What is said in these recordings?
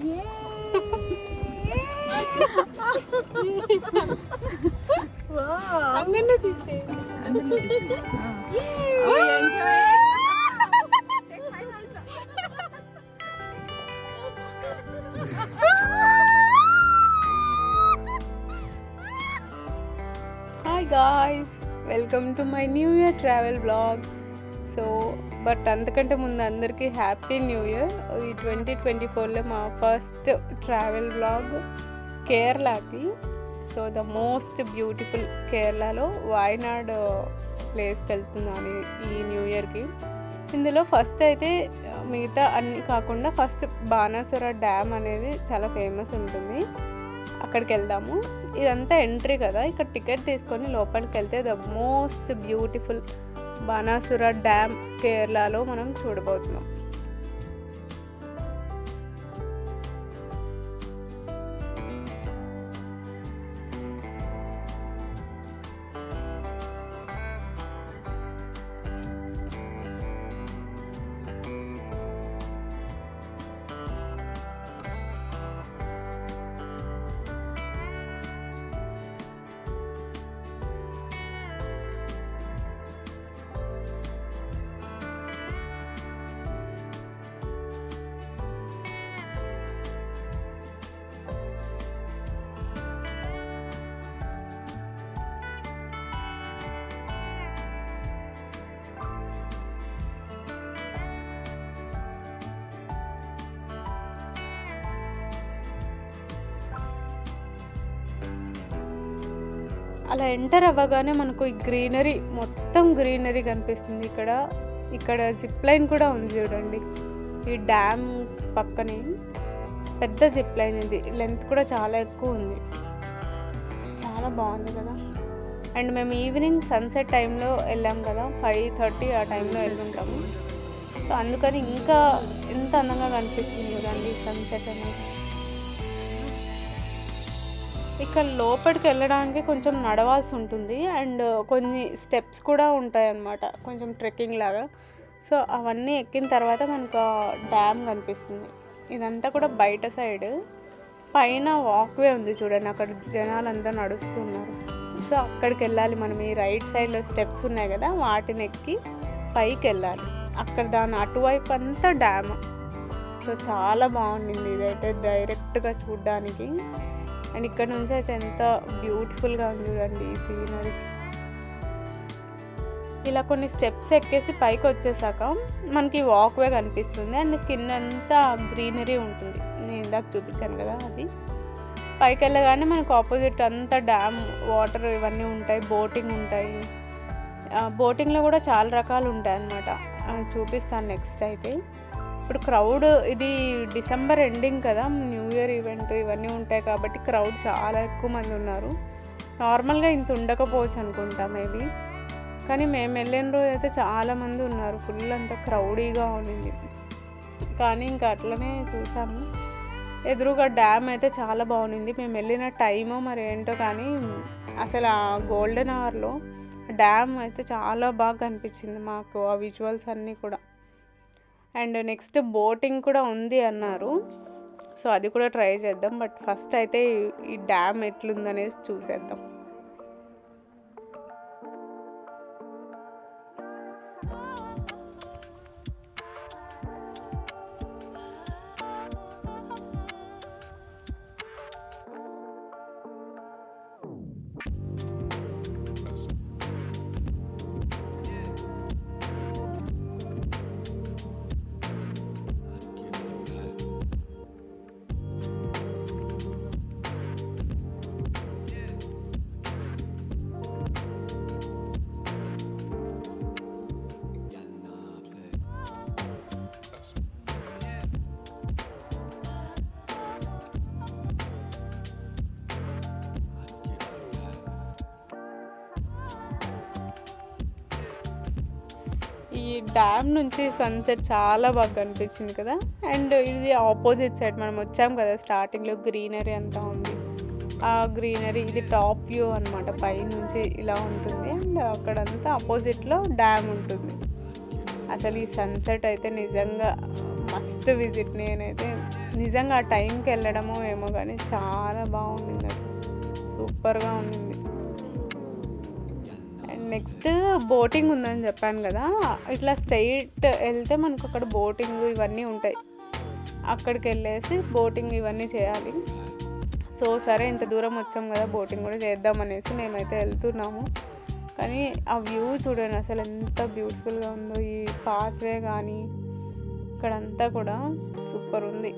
Yay! wow. I'm gonna be safe. I'm gonna be safe. Yay! Oh, you enjoy it? Hi guys, welcome to my new year travel vlog. So but అంతకంటే ముందు అందరికీ happy new year. ఈ twenty twenty ఫోర్లో మా first travel blog కేరళకి so the most beautiful కేరళలో వాయనాడ్ ప్లేస్కి వెళ్తున్నాను ఈ న్యూ ఇయర్కి. ఇందులో ఫస్ట్ అయితే మిగతా అన్ని కాకుండా ఫస్ట్ బాణాసుర డ్యామ్ అనేది చాలా ఫేమస్ ఉంటుంది. అక్కడికి వెళ్దాము. ఇదంతా ఎంట్రీ కదా. ఇక్కడ టికెట్ తీసుకొని లోపలికి వెళ్తే the most beautiful Banasura dam కేరళలో మనం చూడబోతున్నాం. అలా ఎంటర్ అవ్వగానే మనకు ఈ గ్రీనరీ మొత్తం గ్రీనరీ కనిపిస్తుంది ఇక్కడ. ఇక్కడ జిప్ లైన్ కూడా ఉంది చూడండి. ఈ డ్యామ్ పక్కనే పెద్ద జిప్ లైన్ ఇది. లెంత్ కూడా చాలా ఎక్కువ ఉంది. చాలా బాగుంది కదా. అండ్ మేము ఈవినింగ్ సన్సెట్ టైంలో వెళ్ళాం కదా. ఫైవ్ థర్టీ ఆ టైంలో వెళ్తుంటాము సో అందుకని ఇంకా ఎంత అందంగా కనిపిస్తుంది చూడండి సన్సెట్ అనేది. ఇక్కడ లోపలికి వెళ్ళడానికి కొంచెం నడవాల్సి ఉంటుంది. అండ్ కొన్ని స్టెప్స్ కూడా ఉంటాయి అన్నమాట కొంచెం ట్రెక్కింగ్ లాగా. సో అవన్నీ ఎక్కిన తర్వాత మనకు డ్యామ్ కనిపిస్తుంది. ఇదంతా కూడా బయట సైడ్. పైన వాక్వే ఉంది చూడండి. అక్కడ జనాలంతా నడుస్తున్నారు. సో అక్కడికి వెళ్ళాలి మనం. ఈ రైట్ సైడ్లో స్టెప్స్ ఉన్నాయి కదా వాటిని ఎక్కి పైకి వెళ్ళాలి. అక్కడ దాని అటువైపు అంతా డ్యామ్. సో చాలా బాగుండింది. ఇదైతే డైరెక్ట్గా చూడడానికి. అండ్ ఇక్కడ నుంచి అయితే ఎంత బ్యూటిఫుల్గా ఉంది చూడండి ఈ సీనరీ ఇలా కొన్ని స్టెప్స్ ఎక్కేసి పైకి వచ్చేసాక మనకి వాక్వే కనిపిస్తుంది. అండ్ కిందంతా గ్రీనరీ ఉంటుంది. నేను ఇందాక చూపించాను కదా అది. పైకి వెళ్ళగానే మనకు ఆపోజిట్ అంతా డ్యామ్ వాటర్ ఇవన్నీ ఉంటాయి. బోటింగ్ ఉంటాయి. బోటింగ్లో కూడా చాలా రకాలు ఉంటాయి అన్నమాట చూపిస్తాను నెక్స్ట్ అయితే. ఇప్పుడు క్రౌడ్ ఇది డిసెంబర్ ఎండింగ్ కదా న్యూ ఇయర్ ఈవెంట్ ఇవన్నీ ఉంటాయి కాబట్టి క్రౌడ్ చాలా ఎక్కువ మంది ఉన్నారు. నార్మల్గా ఇంత ఉండకపోవచ్చు అనుకుంటా మేబీ కానీ మేము వెళ్ళిన రోజు అయితే చాలామంది ఉన్నారు. ఫుల్ అంతా క్రౌడీగా ఉండింది. కానీ ఇంకా అట్లనే చూసాము. ఎదురుగా డ్యామ్ అయితే చాలా బాగుంది మేము వెళ్ళిన టైము మరి ఏంటో కానీ అసలు ఆ గోల్డెన్ అవర్లో డ్యామ్ అయితే చాలా బాగా కనిపించింది మాకు ఆ విజువల్స్ అన్నీ కూడా. అండ్ నెక్స్ట్ బోటింగ్ కూడా ఉంది అన్నారు. సో అది కూడా ట్రై చేద్దాం. బట్ ఫస్ట్ అయితే ఈ డ్యామ్ ఎట్లుందనేసి చూసేద్దాం. ఈ డ్యామ్ నుంచి సన్సెట్ చాలా బాగా కనిపించింది కదా. అండ్ ఇది ఆపోజిట్ సైడ్ మనం వచ్చాం కదా స్టార్టింగ్లో గ్రీనరీ అంతా ఉంది. ఆ గ్రీనరీ ఇది టాప్ వ్యూ అనమాట పై నుంచి ఇలా ఉంటుంది. అండ్ అక్కడంతా ఆపోజిట్లో డ్యామ్ ఉంటుంది. అసలు ఈ సన్సెట్ అయితే నిజంగా మస్ట్ విజిట్ నేనైతే. నిజంగా ఆ టైంకి వెళ్ళడమో ఏమో కానీ చాలా బాగుంది అసలు. సూపర్గా ఉంది. నెక్స్ట్ బోటింగ్ ఉందని చెప్పాను కదా ఇట్లా స్ట్రైట్ వెళ్తే మనకు అక్కడ బోటింగ్ ఇవన్నీ ఉంటాయి. అక్కడికి వెళ్ళేసి బోటింగ్ ఇవన్నీ చేయాలి. సో సరే ఇంత దూరం వచ్చాం కదా బోటింగ్ కూడా చేద్దాం అనేసి మేమైతే వెళ్తున్నాము. కానీ ఆ వ్యూ చూడండి అసలు ఎంత బ్యూటిఫుల్గా ఉందో. ఈ పాత్వే కానీ ఇక్కడంతా కూడా సూపర్ ఉంది.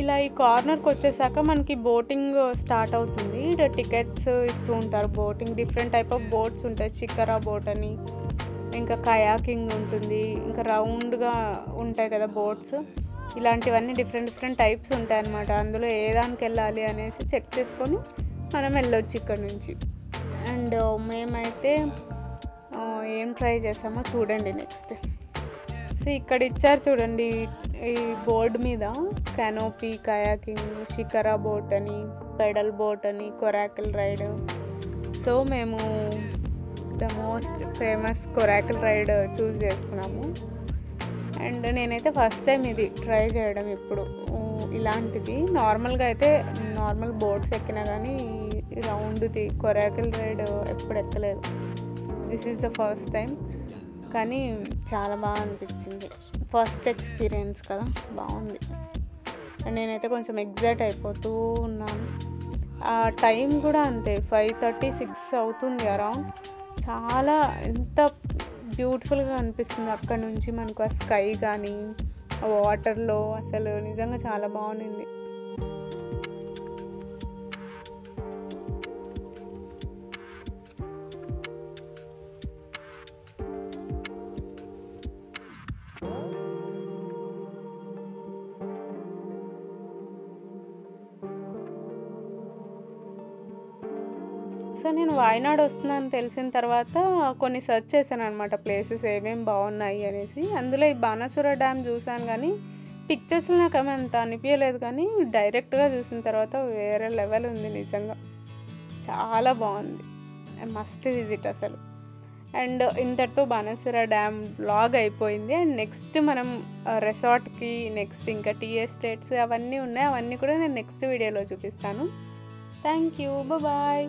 ఇలా ఈ కార్నర్కి వచ్చేసాక మనకి బోటింగ్ స్టార్ట్ అవుతుంది. ఇక్కడ టికెట్స్ ఇస్తూ ఉంటారు. Boating different type of boats ఉంటాయి. చిక్కరా బోట్ అని ఇంకా కయాకింగ్ ఉంటుంది. ఇంకా రౌండ్గా ఉంటాయి కదా బోట్స్. ఇలాంటివన్నీ డిఫరెంట్ డిఫరెంట్ టైప్స్ ఉంటాయి అన్నమాట. అందులో ఏ దానికి వెళ్ళాలి అనేసి చెక్ చేసుకొని మనం వెళ్ళొచ్చు ఇక్కడ నుంచి. అండ్ మేమైతే ఏం ట్రై చేసామో చూడండి నెక్స్ట్. సో ఇక్కడ ఇచ్చారు చూడండి ఈ బోర్డు మీద కెనోపీ కయాకింగ్ షికరా బోట్ అని పెడల్ బోట్ అని కొరాకిల్ రైడ్ సో మేము the most famous coracle ride choose చేసుకున్నాము. అండ్ నేనైతే ఫస్ట్ టైం ఇది ట్రై చేయడం ఇప్పుడు. ఇలాంటిది. నార్మల్గా అయితే నార్మల్ బోట్స్ ఎక్కినా కానీ రౌండ్ది కొరాకిల్ రైడ్ ఎప్పుడు ఎక్కలేదు. This is the first time కానీ చాలా బాగా అనిపించింది. ఫస్ట్ ఎక్స్పీరియన్స్ కదా బాగుంది. నేనైతే కొంచెం ఎగ్జైట్ అయిపోతూ ఉన్నాను. ఆ టైం కూడా అంతే ఫైవ్ థర్టీ సిక్స్ అవుతుంది అరౌండ్ చాలా ఎంత బ్యూటిఫుల్గా అనిపిస్తుంది. అక్కడ నుంచి మనకు ఆ స్కై కానీ ఆ వాటర్లో అసలు నిజంగా చాలా బాగుంది. సో నేను వాయనాడ్ వస్తున్నాను తెలిసిన తర్వాత కొన్ని సెర్చ్ చేశాను అనమాట ప్లేసెస్ ఏమేమి బాగున్నాయి అనేసి. అందులో ఈ బాణాసుర డ్యామ్ చూశాను కానీ పిక్చర్స్లో నాకు ఏమి అంత అనిపించలేదు కానీ డైరెక్ట్గా చూసిన తర్వాత వేరే లెవెల్ ఉంది నిజంగా. చాలా బాగుంది. మస్ట్ విజిట్ అసలు. అండ్ ఇంతటితో బాణాసుర డ్యామ్ బ్లాగ్ అయిపోయింది. అండ్ నెక్స్ట్ మనం రెసార్ట్కి నెక్స్ట్ ఇంకా టీ ఎస్టేట్స్ అవన్నీ ఉన్నాయి. అవన్నీ కూడా నేను నెక్స్ట్ వీడియోలో చూపిస్తాను. Thank you bye